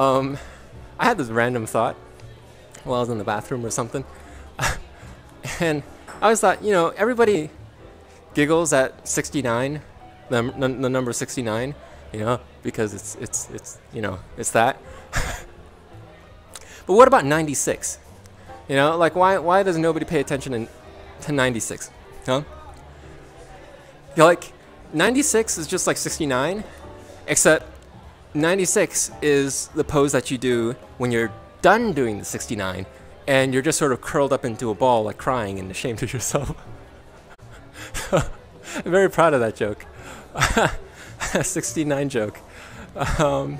Um, I had this random thought while I was in the bathroom or something. and I always thought, you know, everybody giggles at 69, the, the, number 69, you know, because it's, it's, it's, you know, it's that. but what about 96? You know, like why, why does nobody pay attention in, to 96? Huh? You're like, 96 is just like 69, except 96 is the pose that you do when you're done doing the 69 and you're just sort of curled up into a ball like crying and ashamed of yourself. I'm very proud of that joke. 69 joke. Um,